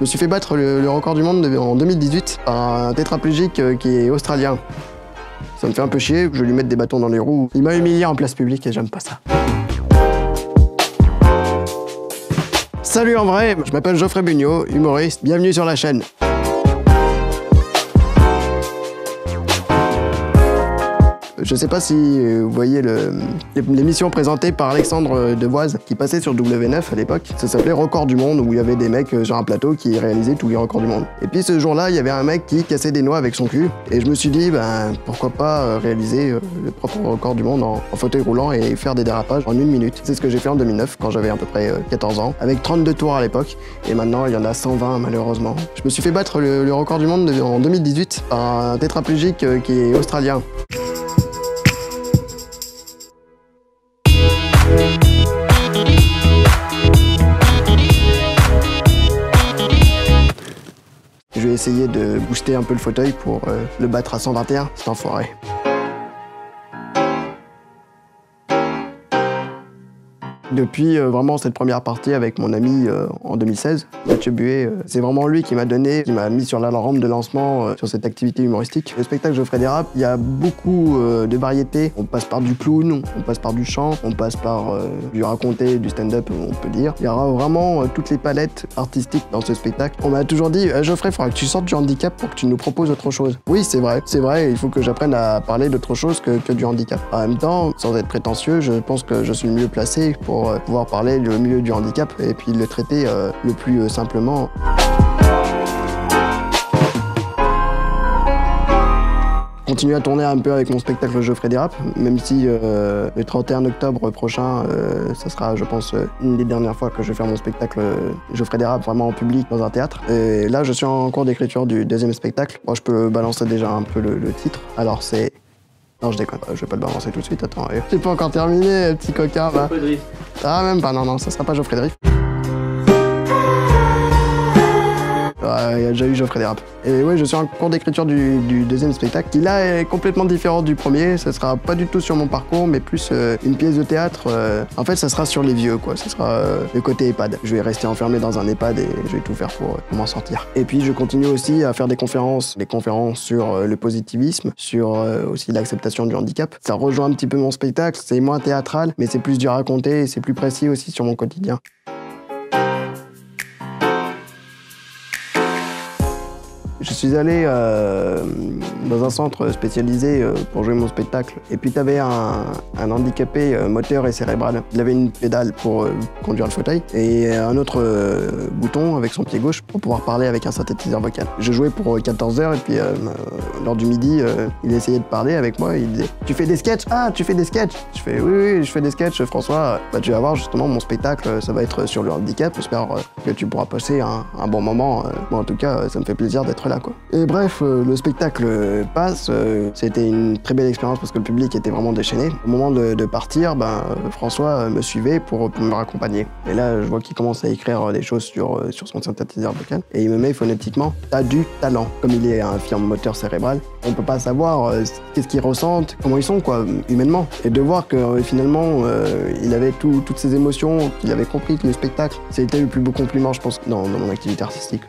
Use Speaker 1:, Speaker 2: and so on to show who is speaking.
Speaker 1: Je me suis fait battre le, record du monde en 2018 par un tétraplégique euh, qui est australien. Ça me fait un peu chier je lui mette des bâtons dans les roues. Il m'a humilié en place publique et j'aime pas ça. Salut en vrai, je m'appelle Geoffrey Bugnot, humoriste, bienvenue sur la chaîne. Je sais pas si euh, vous voyez l'émission présentée par Alexandre Devoise qui passait sur W9 à l'époque. Ça s'appelait Record du monde où il y avait des mecs euh, sur un plateau qui réalisaient tous les records du monde. Et puis ce jour-là, il y avait un mec qui cassait des noix avec son cul. Et je me suis dit, ben pourquoi pas euh, réaliser le propre record du monde en, fauteuil roulant et faire des dérapages en une minute. C'est ce que j'ai fait en 2009 quand j'avais à peu près 14 ans, avec 32 tours à l'époque. Et maintenant, il y en a 120 malheureusement. Je me suis fait battre le, le record du monde en 2018 par un tétraplégique qui est australien. Je vais essayer de booster un peu le fauteuil pour euh, le battre à 121, cet enfoiré. Depuis euh, vraiment cette première partie avec mon ami euh, en 2016, Mathieu Buet, euh, c'est vraiment lui qui m'a donné, qui m'a mis sur la rampe de lancement sur cette activité humoristique. Le spectacle des raps, il y a beaucoup de variétés. On passe par du clown, on passe par du chant, on passe par du raconter, du stand-up, on peut dire. Il y aura vraiment toutes les palettes artistiques dans ce spectacle. On m'a toujours dit, Geoffrey, il faudra que tu sortes du handicap pour que tu nous proposes autre chose. Oui, c'est vrai, c'est vrai, il faut que j'apprenne à parler d'autre chose que, que du handicap. En même temps, sans être prétentieux, je pense que je suis le mieux placé pour euh, pouvoir parler le milieu du handicap et puis le traiter euh, le plus euh, simplement. continue à tourner un peu avec mon spectacle ferai des même si le 31 octobre prochain, ça sera, je pense, une des dernières fois que je vais faire mon spectacle ferai des vraiment en public dans un théâtre. Et là, je suis en cours d'écriture du deuxième spectacle. Moi, je peux balancer déjà un peu le titre. Alors, c'est non, je déconne, je vais pas le balancer tout de suite, attends. J'ai pas encore terminé, petit coquin, là. Ah, même pas, non, non, ça sera pas Geoffrey Drift. Il y a déjà eu Geoffrey Desrapes. Et oui, je suis en cours d'écriture du, deuxième spectacle, qui là est complètement différent du premier. Ça sera pas du tout sur mon parcours, mais plus euh, une pièce de théâtre. Euh, en fait, ça sera sur les vieux, quoi. Ça sera euh, le côté EHPAD. Je vais rester enfermé dans un EHPAD et je vais tout faire pour, m'en sortir. Et puis, je continue aussi à faire des conférences, des conférences sur le positivisme, sur aussi l'acceptation du handicap. Ça rejoint un petit peu mon spectacle. C'est moins théâtral, mais c'est plus dur à raconter et c'est plus précis aussi sur mon quotidien. Je suis allé euh, dans un centre spécialisé euh, pour jouer mon spectacle. Et puis, tu avais un, handicapé euh, moteur et cérébral. Il avait une pédale pour conduire le fauteuil et un autre bouton avec son pied gauche pour pouvoir parler avec un synthétiseur vocal. Je jouais pour 14 heures et puis, lors du midi, il essayait de parler avec moi. Il disait Tu fais des sketchs? Ah, tu fais des sketchs Je fais Oui, oui, je fais des sketchs, François. Bah, tu vas voir, justement, mon spectacle, ça va être sur le handicap. J'espère que tu pourras passer un, bon moment. Bon, en tout cas, ça me fait plaisir d'être là. Et bref, euh, le spectacle passe. Euh, c'était une très belle expérience parce que le public était vraiment déchaîné. Au moment de, partir, ben, François me suivait pour, me raccompagner. Et là, je vois qu'il commence à écrire des choses sur, sur son synthétiseur vocal. Et il me met phonétiquement T'as du talent. Comme il est un firme moteur cérébral, on peut pas savoir euh, qu'est-ce qu'ils ressentent, comment ils sont, quoi, humainement. Et de voir que finalement, il avait toutes ses émotions, qu'il avait compris que le spectacle, c'était le plus beau compliment, je pense, dans mon activité artistique.